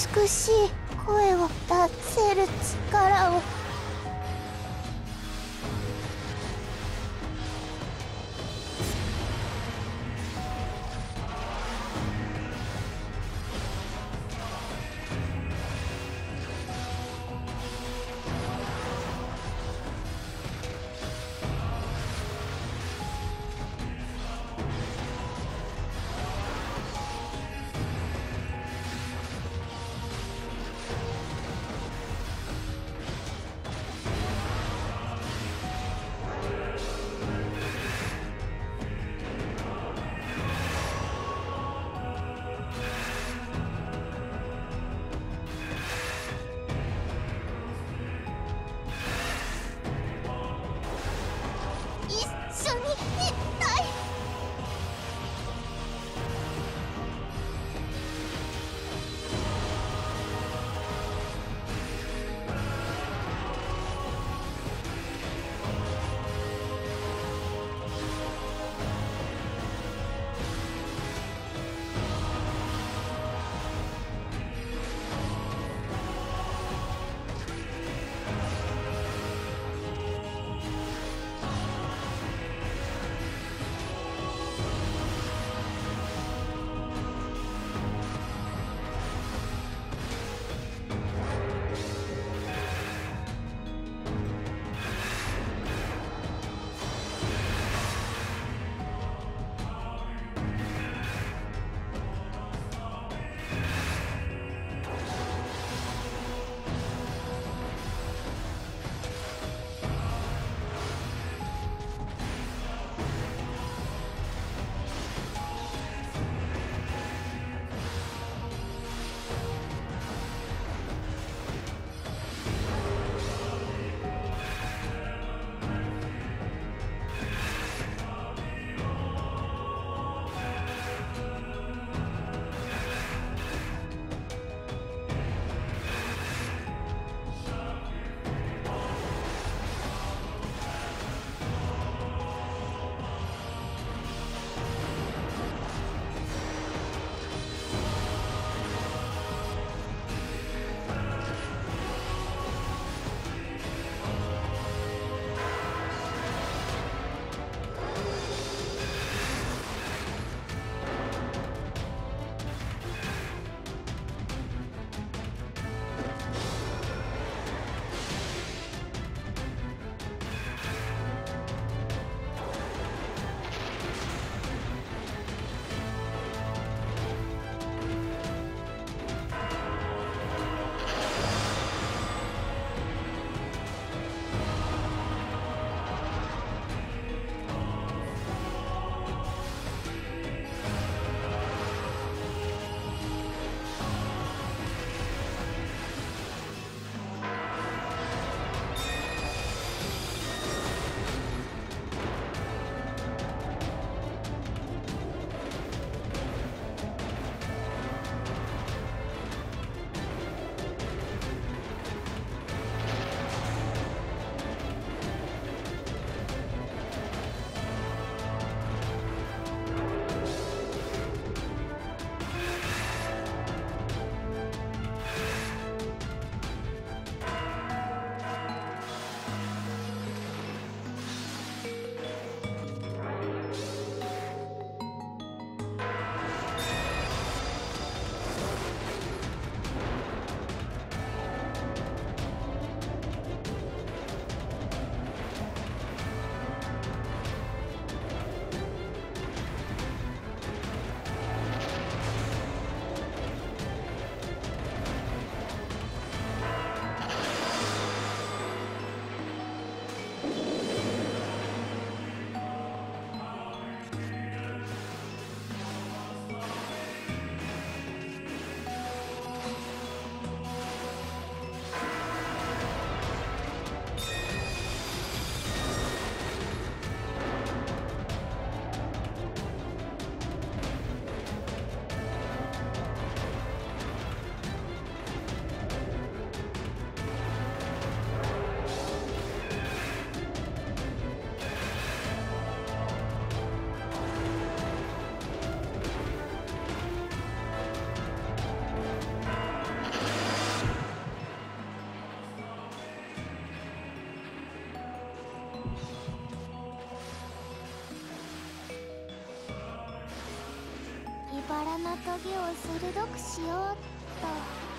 美しい声を出せる力をのトゲを鋭くしようっと。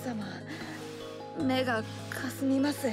様目がかすみます。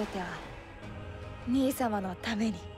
全ては兄様のために。